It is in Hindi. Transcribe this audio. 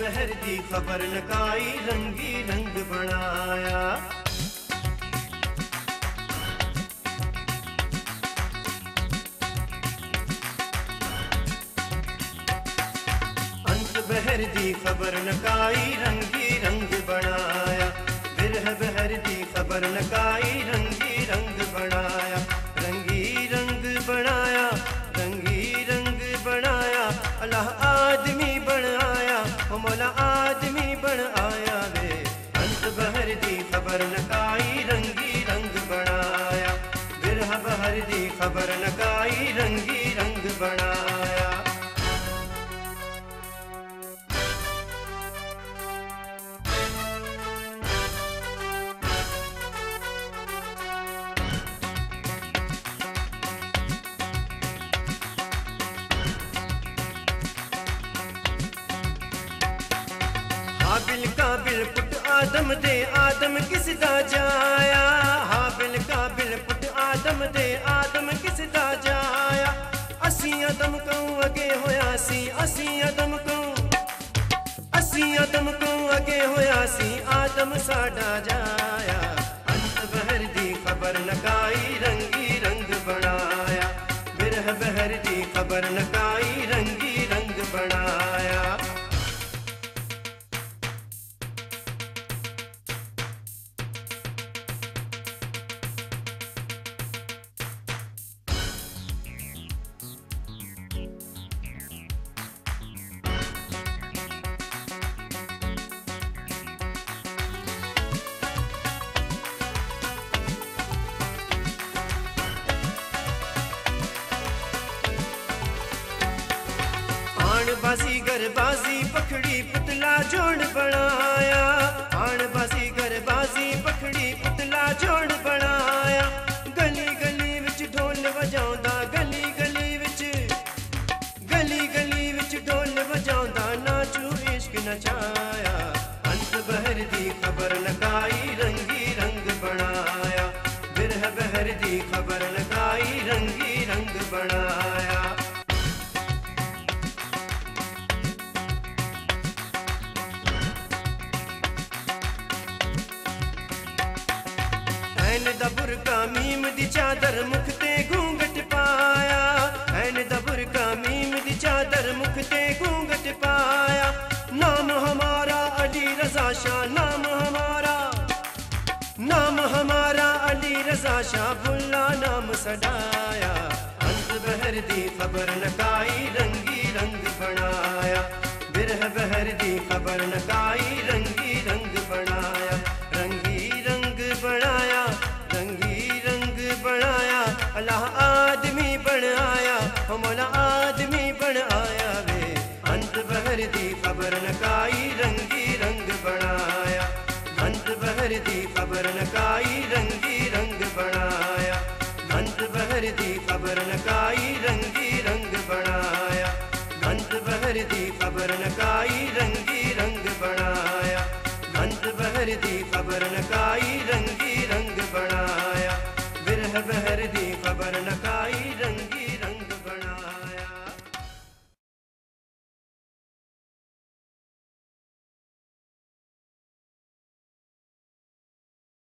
बहर दी खबर नकाई रंगी रंग बनाया बहर दी खबर नकाई रंगी रंग बनाया। बिरह बहर दी खबर नकाई रंगी रंग बनाया। खबर नकाई रंगी रंग बनाया। हाबिल काबिल पुट आदम दे आदम किस दा जाया? ਆਦਮ ਦੇ ਆਦਮ ਕਿਸ ਦਾ ਜਾਇਆ? ਅਸੀਂ ਆਦਮ ਕਉ ਅਗੇ ਹੋਇਆ ਸੀ? ਅਸੀਂ ਆਦਮ ਕਉ ਅਸੀਂ ਆਦਮ ਕਉ ਅਗੇ ਹੋਇਆ ਸੀ? ਆਦਮ ਸਾਡਾ ਜਾਇਆ। बासी घर बासी पखड़ी पुतला जोड़ बनाया आण बासी घर बासी पखड़ी पुतला जोड़ बनाया गली गली विच ढोल वजाਉਂਦਾ गली गली विच गली गली विच ढोल वजाਉਂਦਾ नाचू इश्क नचाया अंत बहर दी खबर लगाई रंगी रंग बनाया बिरह बहर दी खबर लगाई रंगी रंग बनाया ऐन दबुर का मीम दी चादर मुखते घूंघट पाया। ऐन दबुर का मीम दी चादर मुखते घूंघट पाया। नाम हमारा अली रजा शाह, नाम हमारा। नाम हमारा अली रजा शाह, बुल्ला नाम सदाया बहर दी खबर नकाई, रंगी रंग बनाया। बिरह बहर दी खबर नकाई अल्लाह आदमी बन आया हो आदमी बन आया वे। अंत बहर दी खबर नकाई रंगी रंग बनाया। अंत बहर दी खबर नकाई रंगी रंग बनाया। अंत बहर दी खबर नकाई रंगी रंग बनाया। अंत बहर दी खबर नकाई रंगी रंग बनाया। अंत बहर दी खबर नकाई